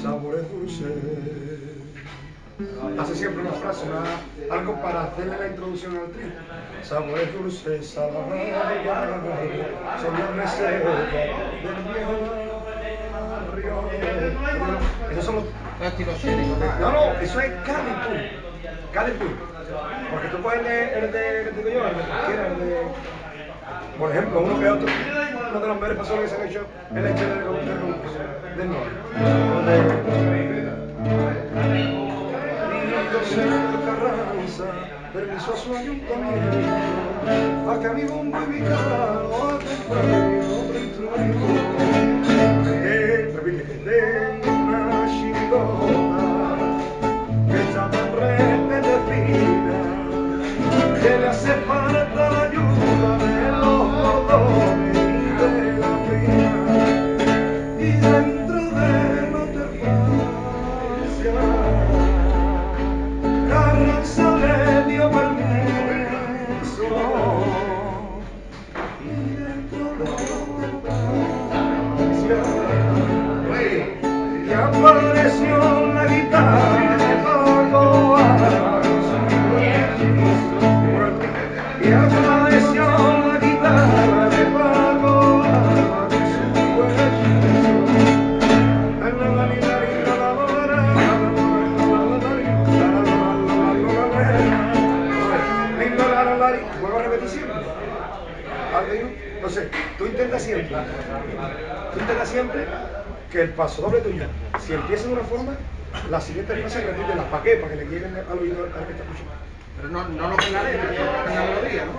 Sabores. Hace siempre una frase, una- algo para hacerle la introducción al trío. Sabores dulces, salvajes, son recetas del viejo barrio. Esos son los No no, no, eso es. Cádiz puro. Porque tú puedes el de, digo el de el de. Por ejemplo, uno que otro, uno de los mejores pasones que se han hecho es la historia de del del norte. A. y apareció la guitarra de Paco y apareció la guitarra de Paco. Entonces, tú intentas siempre, tú intentas siempre que el paso doble tuyo, si empieza de una forma, la siguiente frase repítela. ¿Para qué? Para que le lleguen al oído al que está escuchando. Pero no, no lo que la letra, que la melodía, ¿no?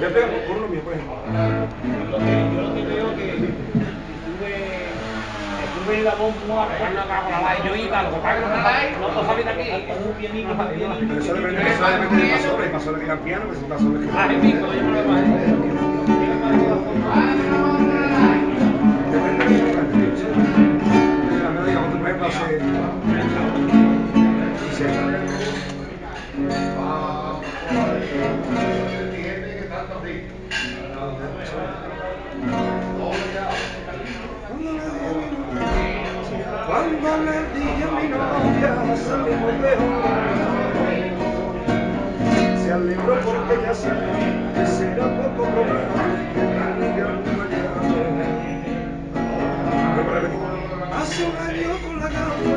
Ya pego por uno mío, por ejemplo. Yo lo que, yo lo que veo que estuve, estuve en la bomba yo iba, lo que pasa es que no, no sabía de aquí, con un pianito, un Pero pianito. eso depende, eso depende del paso doble. El paso doble al piano, que es un paso doble. Ah, es pico, yo me lo imagino. Cuando le dije a mi novia salimos mejor Se alegró porque ya sabía que será poco llave. Hace un año con la gamba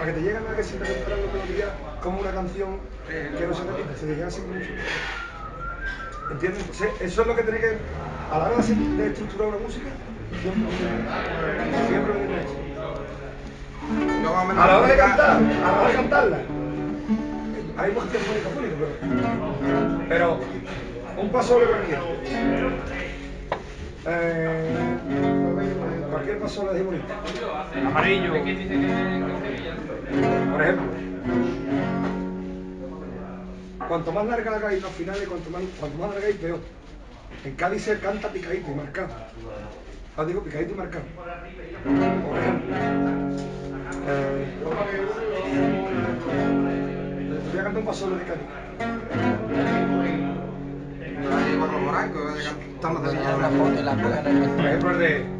a que te lleguen a que siempre cantar la melodía como una canción que no se repite, se te llega siempre mucho. ¿Entiendes? Entonces, eso es lo que tiene que, a la hora de, hacer- de estructurar una música, siempre, siempre lo tiene eso. Yo más o menos A la hora de cantar, a la hora de cantarla, hay música fónica, fónica, pero, pero un paso de cualquiera. Eh, cualquier paso le es bonito. Amarillo. Por ejemplo, cuanto más larga la caída, los finales, cuanto más, cuanto más larga y peor. En Cádiz se canta picadito y marcado. Ah, digo picadito y marcado. Por ejemplo, eh, voy a cantar un paso de Cádiz. Estamos de y la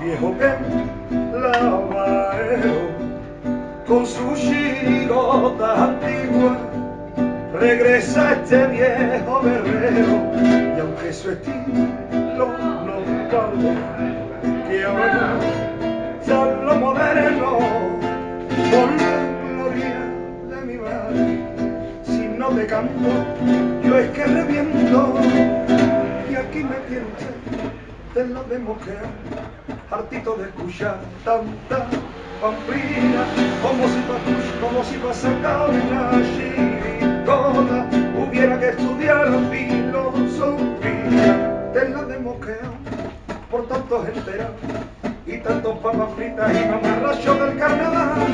viejo que la lavadero, con su chirigota antigua, regresa este viejo guerrero, y aunque su estilo no cambie, que ahora ya lo moderno, por la gloria de mi madre, si no te canto, yo es que reviento, y aquí me tienes de la democracia, hartito de escuchar tanta pamplina, como si pa, como si pa sacar una chiricota, hubiera que estudiar filosofía de la democracia, por tantos enterados y tantos papas fritas y mamarrachos del carnaval.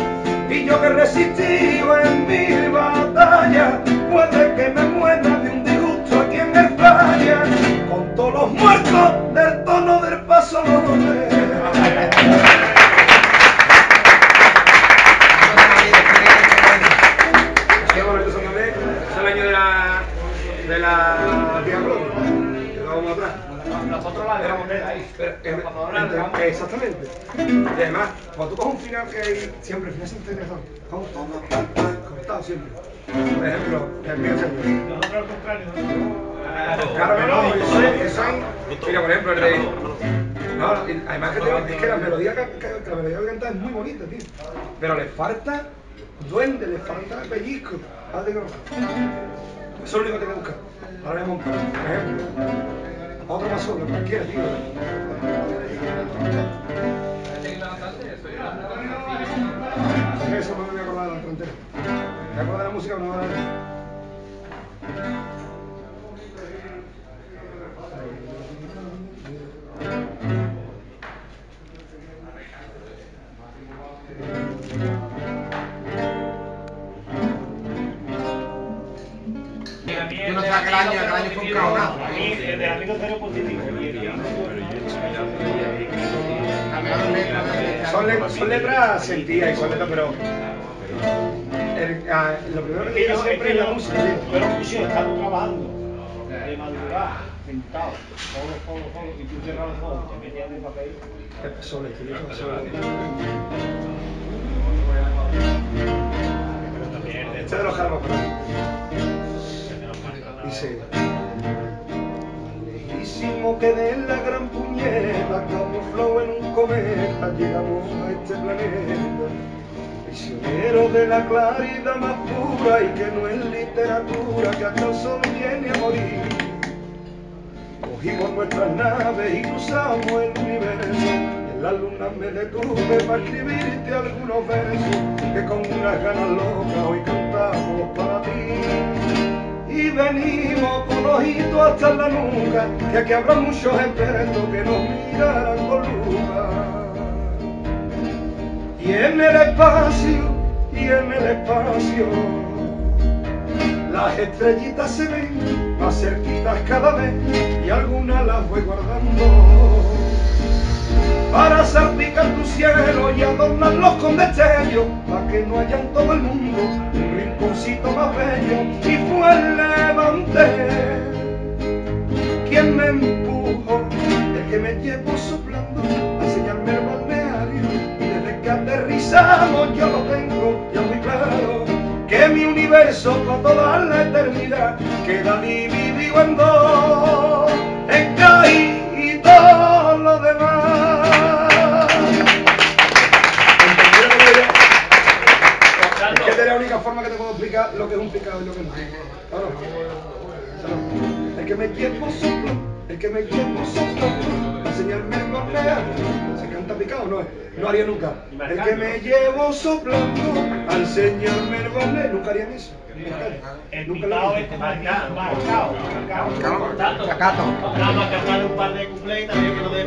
Y yo que resistí en mil batallas, puede que me muera de un disgusto aquí en España, con todos los muertos del tono del paso doble. El de la. de vamos atrás. Nosotros la eh, eh, Exactamente. Y además, cuando tú coges un final que hay siempre, el final cortado siempre. Por ejemplo, el mío siempre. Nosotros al contrario. Claro no, eso es, eso es. Mira, por ejemplo, el de. No, además que, te- es que la melodía que, que- que la melodía que canta es muy bonita, tío. Pero le falta duende, le falta pellizco. Ahora te digo, Eso es lo único que tengo que buscar. Ahora a montar, por ejemplo. Otro más solo, cualquiera, tío. Eso no me voy a acordar de la frontera. Me voy a acordar de la música, pero no Yo no sé aquel año, aquel año fue un caonazo. A mí, el del amigo cero positivo. Letras. Son, let- son letras sentidas y son letras, pero. el- ah, lo primero que yo siempre es la música, lo escuché estando trabajando, de madrugada, sentado, todo, todo, todo, y tú cerrabas los ojos, te metías en el papel. Es solo, tío, son solo. Este de los pero. Dice. Lejísimo que de la gran puñeta, camuflado en un cometa, llegamos a este planeta. Prisionero de la claridad más pura y que no es literatura, que hasta el sol viene a morir. Cogimos nuestras naves y cruzamos el universo. En la luna me detuve para escribirte algunos versos que con unas ganas locas hoy cantamos para ti. Y venimos con ojitos hasta la nuca, que aquí habrá muchos expertos que nos mirarán con lupa. Y en el espacio, y en el espacio, las estrellitas se ven más cerquitas cada vez y algunas las voy guardando para salpicar tu cielo y adornarlos con destellos para que no haya en todo el mundo rinconcito más bello y fue el levante quien me empujó. El que me llevó soplando a enseñarme el balneario y desde que aterrizamos yo lo tengo ya muy claro que mi universo para toda la eternidad queda dividido en dos Claro. El que me llevo soplo, el que me llevo soplo, enseñarme el golpea, se canta picado, no, no haría nunca. El que me llevo soplando, a enseñarme el golpe, nunca harían eso. El Nunca picado lo es como marcado, marcado, marcado. Nada más cantar un par de cuplés y también que no dé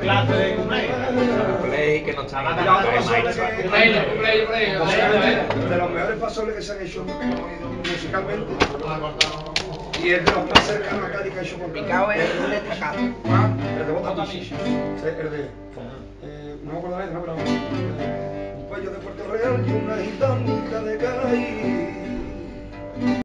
clase de cuplés. Que no de los mejores pasoles que se han hecho musicalmente y es de los más cercanos a Cádiz que ha hecho por Picado es un destacado. El de Bota Pichi. Sí, el de. Eh, no me acuerdo la letra, pero. Un pollo de Puerto Real y una gitanita de Cádiz.